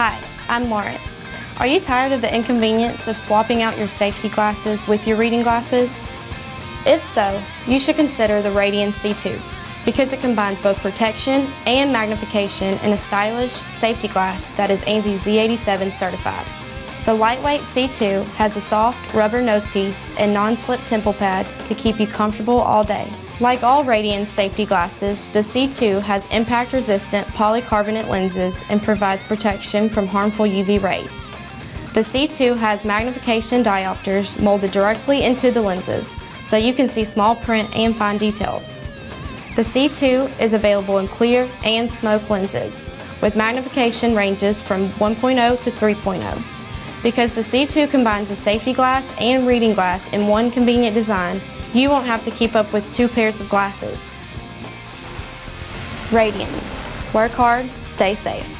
Hi, I'm Lauren. Are you tired of the inconvenience of swapping out your safety glasses with your reading glasses? If so, you should consider the Radian C2 because it combines both protection and magnification in a stylish safety glass that is ANSI Z87 certified. The lightweight C2 has a soft rubber nosepiece and non-slip temple pads to keep you comfortable all day. Like all Radian safety glasses, the C2 has impact-resistant polycarbonate lenses and provides protection from harmful UV rays. The C2 has magnification diopters molded directly into the lenses, so you can see small print and fine details. The C2 is available in clear and smoke lenses, with magnification ranges from 1.0 to 3.0. Because the C2 combines a safety glass and reading glass in one convenient design, you won't have to keep up with two pairs of glasses. Radians. Work hard, stay safe.